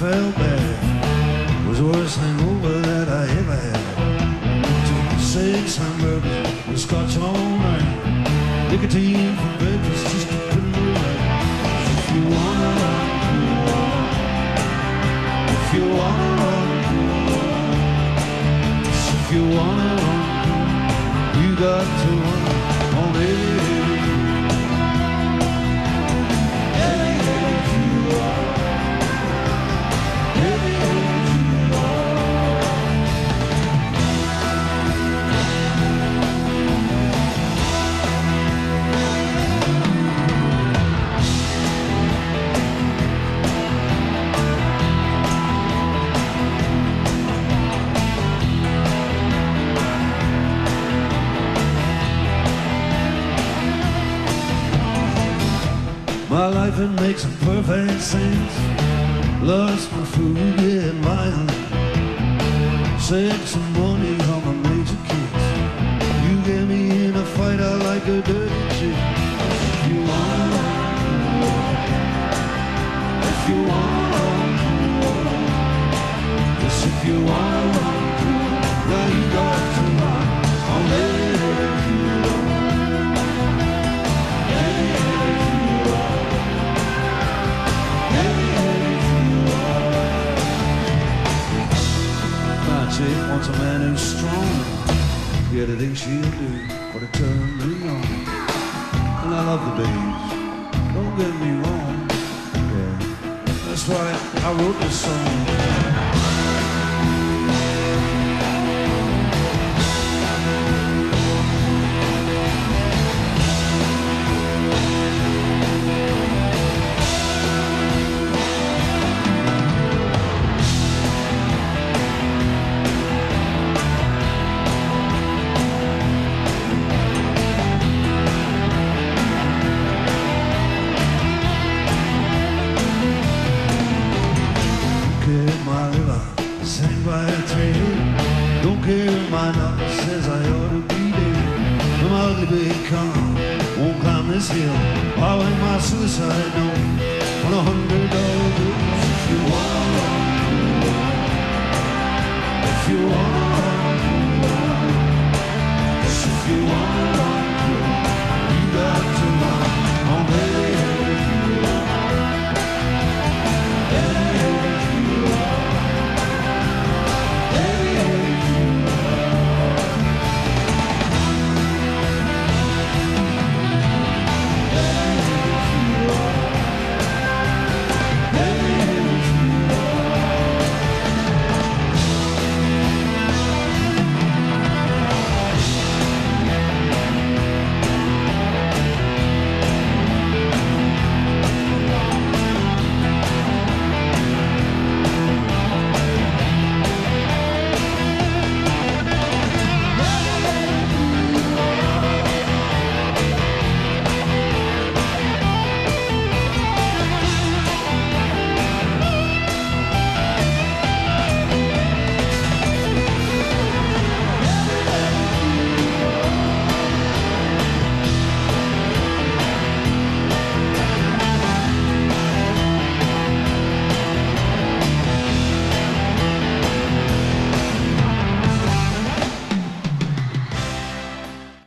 felt bad. Was the worst hangover that I ever had. Took six hamburgers with scotch all night. Nicotine for breakfast just put me right. If you wanna run, if you wanna run, if you wanna run, you got to run My life it makes perfect sense. Lust for food, yeah, violence. Sex and Chick wants a man who's strong. Yeah, the things she'll do for to turn me on. And I love the babes. Don't get me wrong. Yeah, that's why I wrote this song. Con, won't climb this hill. I'll hang my suicide note on a hundred dollar bill. If you want, if you want.